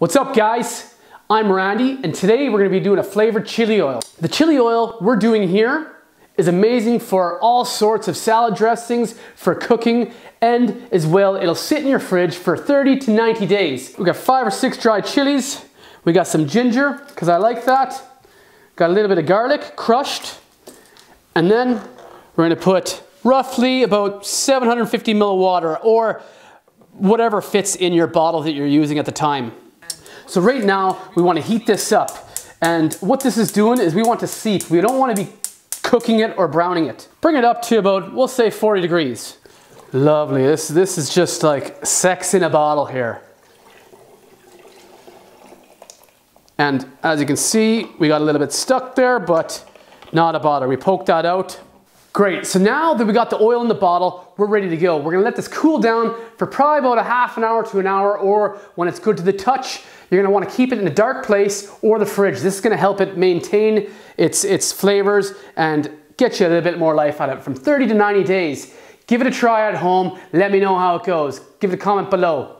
What's up guys? I'm Randy and today we're gonna to be doing a flavored chili oil. The chili oil we're doing here is amazing for all sorts of salad dressings, for cooking, and as well, it'll sit in your fridge for 30 to 90 days. We got five or six dried chilies. We got some ginger, because I like that. Got a little bit of garlic, crushed. And then we're gonna put roughly about 750 ml water, or whatever fits in your bottle that you're using at the time. So right now, we wanna heat this up. And what this is doing is we want to seep. We don't wanna be cooking it or browning it. Bring it up to about, we'll say 40 degrees. Lovely, this, this is just like sex in a bottle here. And as you can see, we got a little bit stuck there, but not a bother. We poked that out, Great, so now that we got the oil in the bottle, we're ready to go. We're gonna let this cool down for probably about a half an hour to an hour, or when it's good to the touch, you're gonna wanna keep it in a dark place or the fridge. This is gonna help it maintain its, its flavors and get you a little bit more life out of it from 30 to 90 days. Give it a try at home. Let me know how it goes. Give it a comment below.